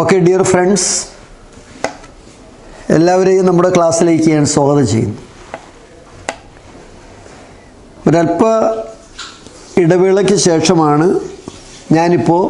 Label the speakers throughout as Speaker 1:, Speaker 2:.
Speaker 1: Okay dear friends എല്ലാവരെയും നമ്മുടെ ക്ലാസ്സിലേക്ക് ഞാൻ സ്വാഗതം ചെയ്യുന്നു. ഒരല്പ ഇടവേളയ്ക്ക് ശേഷമാണ് ഞാനിപ്പോൾ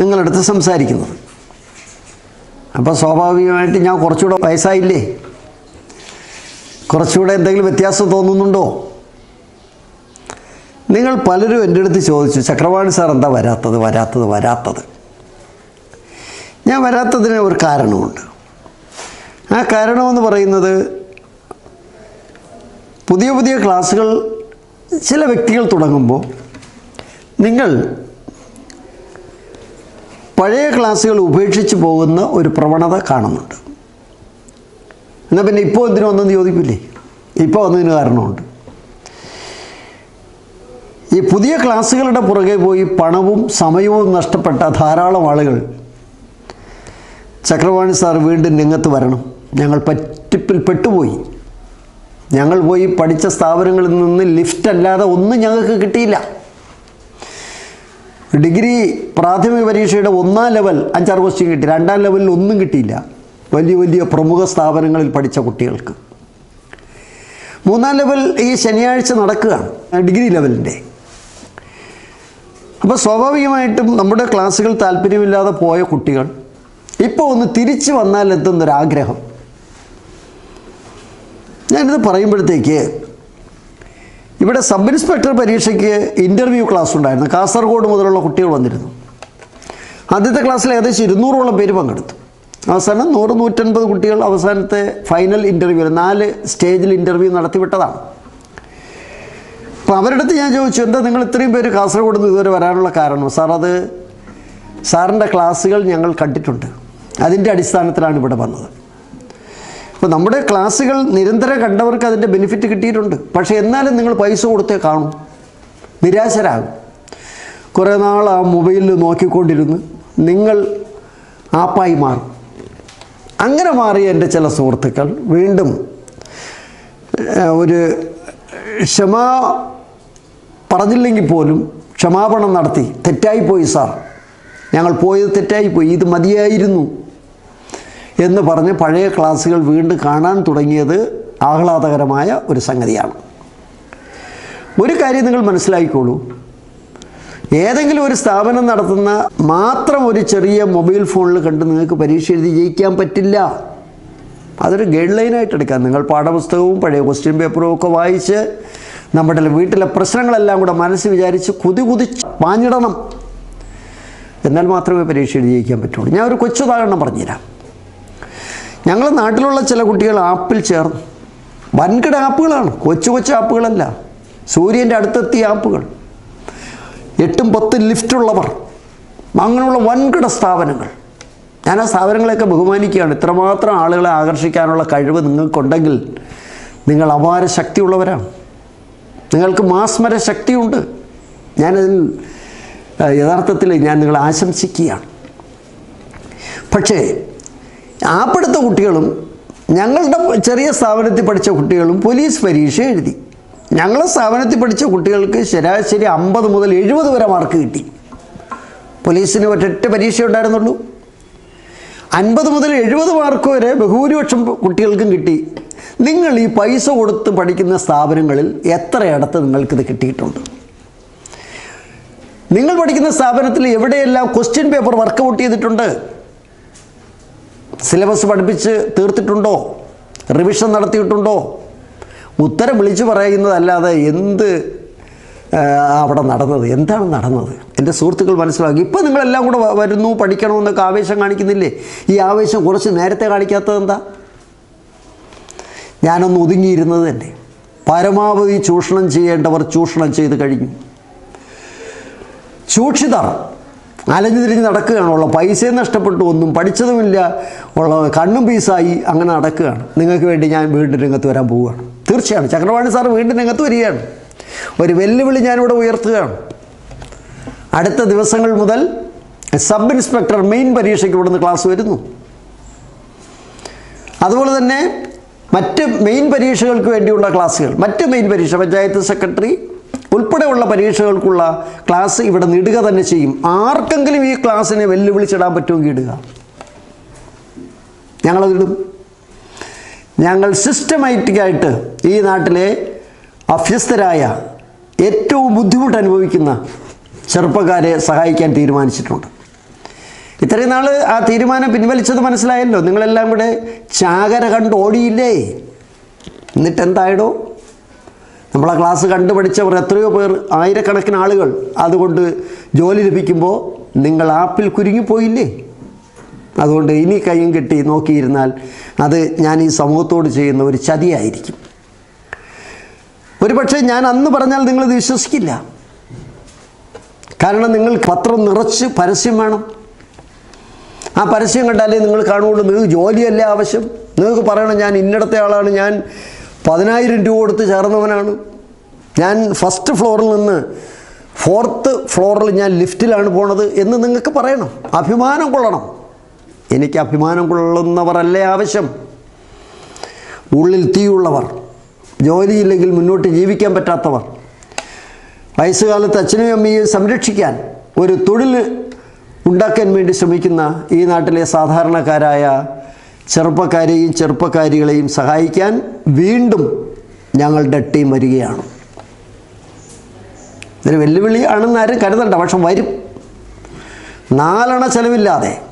Speaker 1: നിങ്ങളടുത്ത് സംസാരിക്കുന്നത്. അപ്പോൾ സ്വാഭാവികമായിട്ട് ഞാൻ കുറച്ചുകൂടെ വയസ്സായില്ലേ? കുറച്ചുകൂടെ എന്തെങ്കിലും വ്യത്യാസം തോന്നുന്നുണ്ടോ? നിങ്ങൾ പലരും എന്റെ അടുത്ത് ചോദിച്ചു ചക്രവാണി സാർ എന്താ വരാത്തത്? വരാത്തത്? വരാത്തത്? ഞാൻ വരാത്തതിന് ഒരു കാരണമുണ്ട്. ആ കാരണമെന്ന് പറയുന്നത് പുതിയ പുതിയ ക്ലാസ്സുകൾ ചില വ്യക്തികൾ തുടങ്ങുമ്പോൾ നിങ്ങൾ പഴയ ക്ലാസ്സുകൾ ഉപേക്ഷിച്ച് പോകുന്ന ഒരു പ്രവണത കാണുന്നുണ്ട്. എന്നാൽ പിന്നെ ഇപ്പോൾ എന്തിനു വന്നെന്ന് ചോദിക്കില്ലേ ഇപ്പോൾ വന്നതിന് കാരണമുണ്ട്. ഈ പുതിയ ക്ലാസ്സുകളുടെ പുറകെ പോയി പണവും സമയവും നഷ്ടപ്പെട്ട ധാരാളം ആളുകൾ ചക്രവാണി സാർ വീണ്ടും രംഗത്ത് വരണം. ഞങ്ങൾ പറ്റിപ്പിൽ പെട്ടുപോയി. ഞങ്ങൾ പോയി പഠിച്ച സ്ഥാപനങ്ങളിൽ നിന്ന് ലിഫ്റ്റ് അല്ലാതെ ഒന്നും ഞങ്ങൾക്ക് കിട്ടിയില്ല. ഡിഗ്രി പ്രാഥമിക പരീക്ഷയുടെ ഒന്നാം ലെവൽ അഞ്ചാറ് ക്വസ്റ്റ്യൻ കിട്ടി. രണ്ടാം ലെവലിൽ ഒന്നും കിട്ടിയില്ല. വലിയ വലിയ പ്രമുഖ സ്ഥാപനങ്ങളിൽ പഠിച്ച കുട്ടികൾക്ക്. മൂന്നാം ലെവൽ ഈ ശനിയാഴ്ച നടക്കുകയാണ്. ഡിഗ്രി ലെവലിന്റെ. അപ്പോൾ സ്വാഭാവികമായിട്ടും നമ്മുടെ ക്ലാസ്സുകൾ താല്പര്യമില്ലാതെ പോയ കുട്ടികൾ ഇപ്പോൾ ഒന്ന് തിരിച്ചു വന്നാൽ എത്തുന്നൊരാഗ്രഹം ഞാനിത് പറയുമ്പോഴത്തേക്ക് ഇവിടെ സബ് ഇൻസ്പെക്ടർ പരീക്ഷയ്ക്ക് ഇന്റർവ്യൂ ക്ലാസ് ഉണ്ടായിരുന്നു. കാസർഗോഡ് മുതലുള്ള കുട്ടികൾ വന്നിരുന്നു. ആദ്യത്തെ ക്ലാസ്സിൽ ഏകദേശം ഇരുന്നൂറോളം പേര് പങ്കെടുത്തു. അവസാനം നൂറ് നൂറ്റൻപത് കുട്ടികൾ അവസാനത്തെ ഫൈനൽ ഇന്റർവ്യൂ നാല് സ്റ്റേജിൽ ഇന്റർവ്യൂ നടത്തിവിട്ടതാണ്. അപ്പോൾ അവരുടെ അടുത്ത് ഞാൻ ചോദിച്ചു എന്താ നിങ്ങൾ ഇത്രയും പേര് കാസർഗോഡ് നിന്ന് ഇതുവരെ വരാനുള്ള കാരണം? സാർ അത് സാറിന്റെ ക്ലാസ്സുകൾ ഞങ്ങൾ കണ്ടിട്ടുണ്ട്. അതിന്റെ അടിസ്ഥാനത്തിലാണ് ഇവിടെ വന്നത്. അപ്പോൾ നമ്മുടെ ക്ലാസ്സുകൾ നിരന്തരം കണ്ടവർക്ക് അതിന്റെ ബെനിഫിറ്റ് കിട്ടിയിട്ടുണ്ട്. പക്ഷേ എന്നാലും നിങ്ങൾ പൈസ കൊടുത്തേ കാണും. നിരാശരാകും. കുറേ നാൾ ആ മൊബൈലിൽ നോക്കിക്കൊണ്ടിരുന്ന് നിങ്ങൾ ആപ്പായി മാറും. അങ്ങനെ മാറിയ എന്റെ ചില സുഹൃത്തുക്കൾ വീണ്ടും ഒരു ക്ഷമാ പറഞ്ഞില്ലെങ്കിൽ പോലും ക്ഷമാപണം നടത്തി. തെറ്റായിപ്പോയി സാർ. ഞങ്ങൾ പോയത് തെറ്റായിപ്പോയി ഇത് മതിയായിരുന്നു. എന്ന് പറഞ്ഞ് പഴയ ക്ലാസ്സുകൾ വീണ്ടും കാണാൻ തുടങ്ങിയത് ആഹ്ലാദകരമായ ഒരു സംഗതിയാണ്. ഒരു കാര്യം നിങ്ങൾ മനസ്സിലാക്കിക്കോളൂ. ഏതെങ്കിലും ഒരു സ്ഥാപനം നടത്തുന്ന മാത്രം ഒരു ചെറിയ മൊബൈൽ ഫോണിൽ കണ്ട് നിങ്ങൾക്ക് പരീക്ഷ എഴുതി ജയിക്കാൻ പറ്റില്ല. അതൊരു ഗൈഡ് ലൈനായിട്ട് എടുക്കാം. നിങ്ങൾ പാഠപുസ്തകവും പഴയ ക്വസ്റ്റ്യൻ പേപ്പറും ഒക്കെ വായിച്ച് നമ്മുടെ വീട്ടിലെ പ്രശ്നങ്ങളെല്ലാം കൂടെ മനസ്സ് വിചാരിച്ച് കുതി കുതിച്ച് പാഞ്ഞിടണം എന്നാൽ മാത്രമേ പരീക്ഷ എഴുതി ജയിക്കാൻ പറ്റുള്ളൂ. ഞാൻ ഒരു കൊച്ചുദാഹരണം പറഞ്ഞുതരാം. ഞങ്ങൾ നാട്ടിലുള്ള ചില കുട്ടികൾ ആപ്പിൽ ചേർന്നു. വൻകിട ആപ്പുകളാണ്. കൊച്ചു കൊച്ചു ആപ്പുകളല്ല. സൂര്യന്റെ അടുത്തെത്തിയ ആപ്പുകൾ. എട്ടും പത്തും ലിഫ്റ്റുള്ളവർ. അങ്ങനെയുള്ള വൻകിട സ്ഥാപനങ്ങൾ. ഞാൻ ആ സ്ഥാപനങ്ങളെയൊക്കെ ബഹുമാനിക്കുകയാണ്. ഇത്രമാത്രം ആളുകളെ ആകർഷിക്കാനുള്ള കഴിവ് നിങ്ങൾക്കുണ്ടെങ്കിൽ നിങ്ങൾ അപാര ശക്തിയുള്ളവരാണ്. നിങ്ങൾക്ക് മാസ്മര ശക്തിയുണ്ട്. ഞാനതിൽ യഥാർത്ഥത്തിൽ ഞാൻ നിങ്ങളെ ആശംസിക്കുകയാണ്. പക്ഷേ ആപ്പെടുത്ത കുട്ടികളും ഞങ്ങളുടെ ചെറിയ സ്ഥാപനത്തിൽ പഠിച്ച കുട്ടികളും പോലീസ് പരീക്ഷ എഴുതി. ഞങ്ങളെ സ്ഥാപനത്തിൽ പഠിച്ച കുട്ടികൾക്ക് ശരാശരി അമ്പത് മുതൽ എഴുപത് വരെ മാർക്ക് കിട്ടി. പോലീസിന് ഒറ്റ പരീക്ഷ ഉണ്ടായിരുന്നുള്ളൂ. അൻപത് മുതൽ എഴുപത് മാർക്ക് വരെ ബഹുഭൂരിപക്ഷം കുട്ടികൾക്കും കിട്ടി. നിങ്ങൾ ഈ പൈസ കൊടുത്ത് പഠിക്കുന്ന സ്ഥാപനങ്ങളിൽ എത്രയിടത്ത് നിങ്ങൾക്കിത് കിട്ടിയിട്ടുണ്ട്? നിങ്ങൾ പഠിക്കുന്ന സ്ഥാപനത്തിൽ എവിടെയെല്ലാം ക്വസ്റ്റ്യൻ പേപ്പർ വർക്കൗട്ട് ചെയ്തിട്ടുണ്ട്? സിലബസ് പഠിപ്പിച്ച് തീർത്തിട്ടുണ്ടോ? റിവിഷൻ നടത്തിയിട്ടുണ്ടോ? ഉത്തരം വിളിച്ചു പറയുന്നതല്ലാതെ എന്ത് അവിടെ നടന്നത്? എന്താണ് നടന്നത്? എന്റെ സുഹൃത്തുക്കൾ മനസ്സിലാക്കി. ഇപ്പം നിങ്ങളെല്ലാം കൂടെ വരുന്നു പഠിക്കണമെന്നൊക്കെ ആവേശം കാണിക്കുന്നില്ലേ? ഈ ആവേശം കുറച്ച് നേരത്തെ കാണിക്കാത്തത് എന്താ? ഞാനൊന്ന് ഒതുങ്ങിയിരുന്നത് തന്നെ. പരമാവധി ചൂഷണം ചെയ്യേണ്ടവർ ചൂഷണം ചെയ്ത് കഴിഞ്ഞു. ചൂക്ഷിതർ അലഞ്ഞു തിരിഞ്ഞ് നടക്കുകയാണ്. ഉള്ള പൈസയും നഷ്ടപ്പെട്ടു. ഒന്നും പഠിച്ചതുമില്ല. ഉള്ള കണ്ണും പീസായി അങ്ങനെ നടക്കുകയാണ്. നിങ്ങൾക്ക് വേണ്ടി ഞാൻ വീണ്ടും രംഗത്ത് വരാൻ പോവുകയാണ്. തീർച്ചയാണ് ചക്രവാണി സാർ വീണ്ടും രംഗത്ത് വരികയാണ്. ഒരു വെല്ലുവിളി ഞാനിവിടെ ഉയർത്തുകയാണ്. അടുത്ത ദിവസങ്ങൾ മുതൽ സബ് ഇൻസ്പെക്ടർ മെയിൻ പരീക്ഷയ്ക്ക് ഇവിടുന്ന് ക്ലാസ് വരുന്നു. അതുപോലെ തന്നെ മറ്റ് മെയിൻ പരീക്ഷകൾക്ക് വേണ്ടിയുള്ള ക്ലാസ്സുകൾ. മറ്റ് മെയിൻ പരീക്ഷ പഞ്ചായത്ത് സെക്രട്ടറി ഉള്ള പരീക്ഷകൾക്കുള്ള ക്ലാസ് ഇവിടെ നിടുക തന്നെ ചെയ്യും. ആർക്കെങ്കിലും ഈ ക്ലാസ്സിനെ വെല്ലുവിളിച്ചിടാൻ പറ്റുമെങ്കിൽ ഇടുക. ഞങ്ങളതിടും ഞങ്ങൾ സിസ്റ്റമാറ്റിക്കായിട്ട് ഈ നാട്ടിലെ അഭ്യസ്തരായ ഏറ്റവും ബുദ്ധിമുട്ട് അനുഭവിക്കുന്ന ചെറുപ്പക്കാരെ സഹായിക്കാൻ തീരുമാനിച്ചിട്ടുണ്ട്. ഇത്രയും നാൾ ആ തീരുമാനം പിൻവലിച്ചത് മനസ്സിലായല്ലോ. നിങ്ങളെല്ലാം കൂടെ ചാകര കണ്ട് ഓടിയില്ലേ? എന്നിട്ട് എന്തായടോ നമ്മളെ ക്ലാസ് കണ്ടുപഠിച്ചവർ എത്രയോ പേർ ആയിരക്കണക്കിന് ആളുകൾ അതുകൊണ്ട് ജോലി ലഭിക്കുമ്പോൾ നിങ്ങൾ ആപ്പിൽ കുരുങ്ങിപ്പോയില്ലേ അതുകൊണ്ട് ഇനി കൈയും കെട്ടി നോക്കിയിരുന്നാൽ അത് ഞാൻ ഈ സമൂഹത്തോട് ചെയ്യുന്ന ഒരു ചതിയായിരിക്കും. ഒരുപക്ഷെ ഞാൻ അന്ന് പറഞ്ഞാൽ നിങ്ങളിത് വിശ്വസിക്കില്ല. കാരണം നിങ്ങൾ പത്രം നിറച്ച് പരസ്യം വേണം. ആ പരസ്യം കണ്ടാലേ നിങ്ങൾ കാണുകയുള്ളൂ നിങ്ങൾക്ക് ജോലിയല്ല ആവശ്യം? നിങ്ങൾക്ക് പറയണം ഞാൻ ഇന്നിടത്തെ ആളാണ് ഞാൻ പതിനായിരം രൂപ കൊടുത്ത് ചേർന്നവനാണ്. ഞാൻ ഫസ്റ്റ് ഫ്ലോറിൽ നിന്ന് ഫോർത്ത് ഫ്ലോറിൽ ഞാൻ ലിഫ്റ്റിലാണ് പോണത് എന്ന് നിങ്ങൾക്ക് പറയണം. അഭിമാനം കൊള്ളണം. എനിക്ക് അഭിമാനം കൊള്ളുന്നവരല്ലേ ആവശ്യം? ഉള്ളിൽ തീയുള്ളവർ ജോലിയില്ലെങ്കിൽ മുന്നോട്ട് ജീവിക്കാൻ പറ്റാത്തവർ വയസ്സുകാലത്ത് അച്ഛനെയും അമ്മയെയും സംരക്ഷിക്കാൻ ഒരു തൊഴിൽ ഉണ്ടാക്കാൻ വേണ്ടി ശ്രമിക്കുന്ന ഈ നാട്ടിലെ സാധാരണക്കാരായ ചെറുപ്പക്കാരെയും ചെറുപ്പക്കാരികളെയും സഹായിക്കാൻ വീണ്ടും ഞങ്ങളുടെ ടീം വരികയാണ്. ഇതൊരു വെല്ലുവിളി ആണെന്ന് ആരും കരുതണ്ട പക്ഷെ വരും. നാലണ ചെലവില്ലാതെ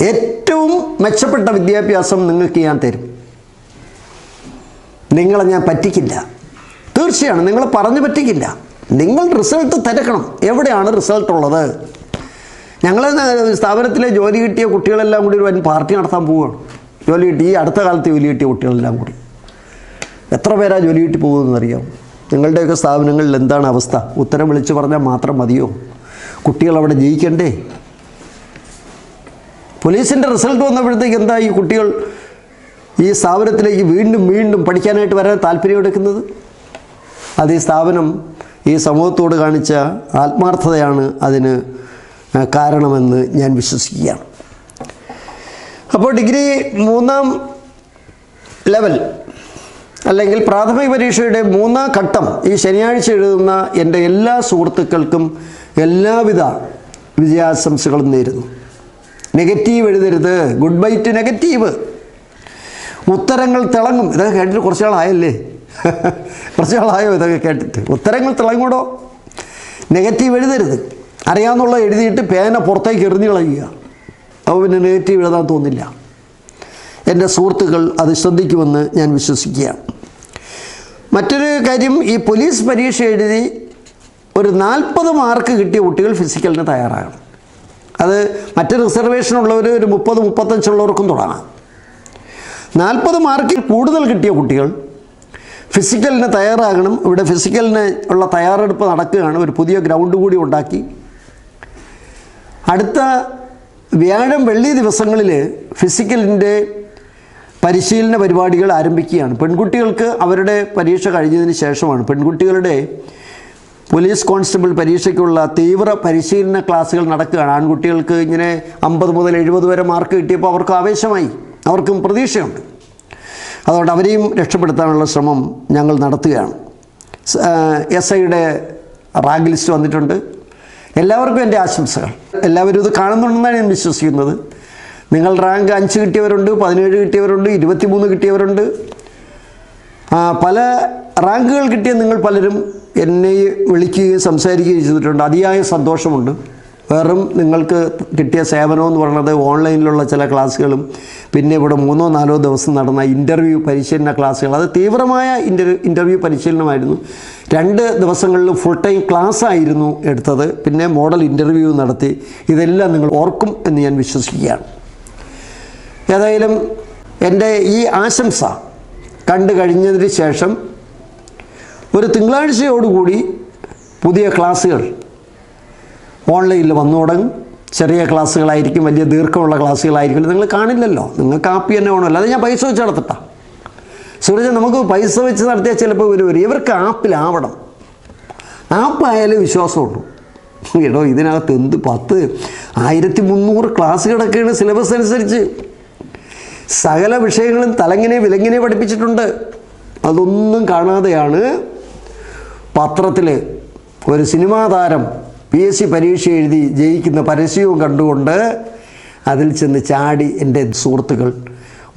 Speaker 1: ഏറ്റവും മെച്ചപ്പെട്ട വിദ്യാഭ്യാസം നിങ്ങൾക്ക് ഞാൻ തരും. നിങ്ങളെ ഞാൻ പറ്റിക്കില്ല. തീർച്ചയാണ് നിങ്ങൾ പറഞ്ഞു പറ്റിക്കില്ല. നിങ്ങൾ റിസൾട്ട് തിരക്കണം. എവിടെയാണ് റിസൾട്ട് ഉള്ളത് ഞങ്ങൾ സ്ഥാപനത്തിലെ ജോലി കിട്ടിയ കുട്ടികളെല്ലാം കൂടി ഒരു വൻ പാർട്ടി നടത്താൻ പോവുകയാണ്. ജോലി കിട്ടി ഈ അടുത്ത കാലത്ത് ജോലി കിട്ടിയ കുട്ടികളെല്ലാം കൂടി. എത്ര പേരാ ജോലി കിട്ടി പോകുമെന്നറിയാം നിങ്ങളുടെയൊക്കെ സ്ഥാപനങ്ങളിൽ എന്താണ് അവസ്ഥ? ഉത്തരം വിളിച്ച് പറഞ്ഞാൽ മാത്രം മതിയോ? കുട്ടികൾ അവിടെ ജയിക്കണ്ടേ? പോലീസിന്റെ റിസൾട്ട് വന്നപ്പോഴത്തേക്ക് എന്താ ഈ കുട്ടികൾ ഈ സ്ഥാപനത്തിലേക്ക് വീണ്ടും വീണ്ടും പഠിക്കാനായിട്ട് വരാൻ താല്പര്യം എടുക്കുന്നത് അത് ഈ സ്ഥാപനം ഈ സമൂഹത്തോട് കാണിച്ച ആത്മാർത്ഥതയാണ് അതിന് കാരണമെന്ന് ഞാൻ വിശ്വസിക്കുകയാണ്. അപ്പോൾ ഡിഗ്രി മൂന്നാം ലെവൽ അല്ലെങ്കിൽ പ്രാഥമിക പരീക്ഷയുടെ മൂന്നാം ഘട്ടം ഈ ശനിയാഴ്ച എഴുതുന്ന എന്റെ എല്ലാ സുഹൃത്തുക്കൾക്കും എല്ലാവിധ വിജയാശംസകളും നേരുന്നു. നെഗറ്റീവ് എഴുതരുത് ഗുഡ് ബൈ ടു നെഗറ്റീവ് ഉത്തരങ്ങൾ തിളങ്ങും. ഇതൊക്കെ കേട്ടിട്ട് കുറച്ച് നാളായല്ലേ? കുറച്ച് നാളായോ ഇതൊക്കെ കേട്ടിട്ട്? ഉത്തരങ്ങൾ തിളങ്ങൂടോ നെഗറ്റീവ് എഴുതരുത്. അറിയാമെന്നുള്ള എഴുതിയിട്ട് പേന പുറത്തേക്ക് എറിഞ്ഞു കളയുക. അപ്പോൾ പിന്നെ നെഗറ്റീവ് എഴുതാൻ തോന്നില്ല. എന്റെ സുഹൃത്തുക്കൾ അത് ശ്രദ്ധിക്കുമെന്ന് ഞാൻ വിശ്വസിക്കുകയാണ്. മറ്റൊരു കാര്യം ഈ പോലീസ് പരീക്ഷ എഴുതി ഒരു നാൽപ്പത് മാർക്ക് കിട്ടിയ കുട്ടികൾ ഫിസിക്കലിന് തയ്യാറാകണം. അത് മറ്റ് റിസർവേഷൻ ഉള്ളവർ ഒരു മുപ്പത് മുപ്പത്തഞ്ചുള്ളവർക്കും തുടങ്ങാം നാൽപ്പത് മാർക്കിൽ കൂടുതൽ കിട്ടിയ കുട്ടികൾ ഫിസിക്കലിന് തയ്യാറാകണം. ഇവിടെ ഫിസിക്കലിന് ഉള്ള തയ്യാറെടുപ്പ് നടക്കുകയാണ്. ഒരു പുതിയ ഗ്രൗണ്ട് കൂടി ഉണ്ടാക്കി. അടുത്ത വ്യാഴം വെള്ളി ദിവസങ്ങളിൽ ഫിസിക്കലിന്റെ പരിശീലന പരിപാടികൾ ആരംഭിക്കുകയാണ്. പെൺകുട്ടികൾക്ക് അവരുടെ പരീക്ഷ കഴിഞ്ഞതിന് ശേഷമാണ് പെൺകുട്ടികളുടെ പോലീസ് കോൺസ്റ്റബിൾ പരീക്ഷയ്ക്കുള്ള തീവ്ര പരിശീലന ക്ലാസ്സുകൾ നടക്കുകയാണ്. ആൺകുട്ടികൾക്ക് ഇങ്ങനെ അമ്പത് മുതൽ എഴുപത് വരെ മാർക്ക് കിട്ടിയപ്പോൾ അവർക്ക് ആവേശമായി. അവർക്കും പ്രതീക്ഷയുണ്ട്. അതുകൊണ്ട് അവരെയും രക്ഷപ്പെടുത്താനുള്ള ശ്രമം ഞങ്ങൾ നടത്തുകയാണ്. എസ് ഐയുടെ റാങ്ക് ലിസ്റ്റ് വന്നിട്ടുണ്ട്. എല്ലാവർക്കും എന്റെ ആശംസകൾ. എല്ലാവരും ഇത് കാണുന്നുണ്ടെന്നാണ് ഞാൻ വിശ്വസിക്കുന്നത്. നിങ്ങൾ റാങ്ക് അഞ്ച് കിട്ടിയവരുണ്ട് പതിനേഴ് കിട്ടിയവരുണ്ട് ഇരുപത്തിമൂന്ന് കിട്ടിയവരുണ്ട്. പല റാങ്കുകൾ കിട്ടിയ നിങ്ങൾ പലരും എന്നെ വിളിക്കുകയും സംസാരിക്കുകയും ചെയ്തിട്ടുണ്ട്. അതിയായ സന്തോഷമുണ്ട്. വെറും നിങ്ങൾക്ക് കിട്ടിയ സേവനം എന്ന് പറയുന്നത് ഓൺലൈനിലുള്ള ചില ക്ലാസ്സുകളും പിന്നെ ഇവിടെ മൂന്നോ നാലോ ദിവസം നടന്ന ഇന്റർവ്യൂ പരിശീലന ക്ലാസ്സുകൾ. അത് തീവ്രമായ ഇന്റർ ഇന്റർവ്യൂ പരിശീലനമായിരുന്നു. രണ്ട് ദിവസങ്ങളിലും ഫുൾ ടൈം ക്ലാസ് ആയിരുന്നു എടുത്തത്. പിന്നെ മോഡൽ ഇന്റർവ്യൂ നടത്തി. ഇതെല്ലാം നിങ്ങൾ ഓർക്കും എന്ന് ഞാൻ വിശ്വസിക്കുകയാണ്. ഏതായാലും എന്റെ ഈ ആശംസ കണ്ടു കഴിഞ്ഞതിന് ശേഷം ഒരു തിങ്കളാഴ്ചയോടുകൂടി പുതിയ ക്ലാസ്സുകൾ ഓൺലൈനിൽ വന്നു തുടങ്ങും ചെറിയ ക്ലാസ്സുകളായിരിക്കും വലിയ ദീർഘമുള്ള ക്ലാസ്സുകളായിരിക്കും. നിങ്ങൾ കാണില്ലല്ലോ. നിങ്ങൾ കാപ്പി തന്നെ വേണമല്ലോ. അത് ഞാൻ പൈസ വെച്ച് നടത്തട്ടാ. സുരജ് നമുക്ക് പൈസ വെച്ച് നടത്തിയാൽ ചിലപ്പോൾ ഇവർ വരും. ഇവർക്ക് ആപ്പിലാവണം ആപ്പായാലും വിശ്വാസമുള്ളൂ. എടോ ഇതിനകത്ത് എന്ത് പത്ത് ആയിരത്തി മുന്നൂറ് ക്ലാസ് കിടക്കുകയാണ് സിലബസ് അനുസരിച്ച്. സകല വിഷയങ്ങളും തലങ്ങനെ വിലങ്ങനെ പഠിപ്പിച്ചിട്ടുണ്ട്. അതൊന്നും കാണാതെയാണ് പത്രത്തിൽ ഒരു സിനിമാ താരം പി എസ് സി പരീക്ഷ എഴുതി ജയിക്കുന്ന പരസ്യവും കണ്ടുകൊണ്ട് അതിൽ ചെന്ന് ചാടി എന്റെ സുഹൃത്തുക്കൾ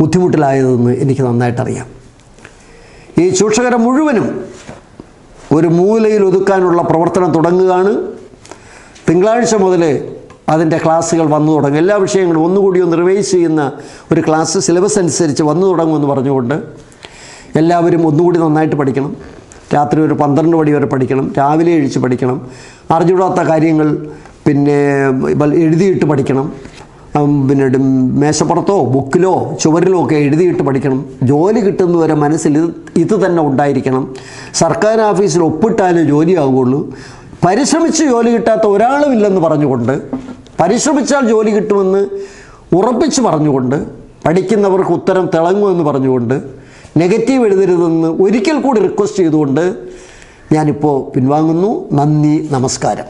Speaker 1: ബുദ്ധിമുട്ടിലായതെന്ന് എനിക്ക് നന്നായിട്ടറിയാം. ഈ ചൂഷകരെ മുഴുവനും ഒരു മൂലയിൽ ഒതുക്കാനുള്ള പ്രവർത്തനം തുടങ്ങുകയാണ്. തിങ്കളാഴ്ച മുതൽ അതിന്റെ ക്ലാസ്സുകൾ വന്നു തുടങ്ങും. എല്ലാ വിഷയങ്ങളും ഒന്നുകൂടി ഒന്ന് റിവൈസ് ചെയ്യുന്ന ഒരു ക്ലാസ് സിലബസ് അനുസരിച്ച് വന്നു തുടങ്ങുമെന്ന് പറഞ്ഞുകൊണ്ട് എല്ലാവരും ഒന്നുകൂടി നന്നായിട്ട് പഠിക്കണം. രാത്രി ഒരു പന്ത്രണ്ട് മണി വരെ പഠിക്കണം. രാവിലെ എഴുതി പഠിക്കണം. അറിഞ്ഞുകൂടാത്ത കാര്യങ്ങൾ പിന്നെ എഴുതിയിട്ട് പഠിക്കണം. പിന്നെ മേശപ്പുറത്തോ ബുക്കിലോ ചുവരിലോ ഒക്കെ എഴുതിയിട്ട് പഠിക്കണം. ജോലി കിട്ടുന്നവരെ മനസ്സിൽ ഇത് ഇത് തന്നെ ഉണ്ടായിരിക്കണം. സർക്കാർ ഓഫീസിൽ ഒപ്പിട്ടാലേ ജോലിയാവുകയുള്ളൂ. പരിശ്രമിച്ച് ജോലി കിട്ടാത്ത ഒരാളുമില്ലെന്ന് പറഞ്ഞുകൊണ്ട് പരിശ്രമിച്ചാൽ ജോലി കിട്ടുമെന്ന് ഉറപ്പിച്ച് പറഞ്ഞുകൊണ്ട് പഠിക്കുന്നവർക്ക് ഉത്തരം തിളങ്ങുമെന്ന് പറഞ്ഞുകൊണ്ട് നെഗറ്റീവ് എഴുതരുതെന്ന് ഒരിക്കൽ കൂടി റിക്വസ്റ്റ് ചെയ്തുകൊണ്ട് ഞാനിപ്പോൾ പിൻവാങ്ങുന്നു. നന്ദി നമസ്കാരം.